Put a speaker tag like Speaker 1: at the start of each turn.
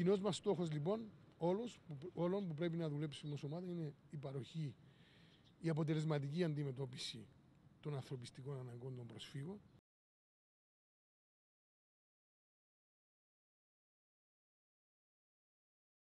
Speaker 1: Κοινός μας στόχος λοιπόν όλους, όλων που πρέπει να δουλέψουμε ως ομάδα είναι η παροχή, η αποτελεσματική αντιμετώπιση των ανθρωπιστικών αναγκών των προσφύγων.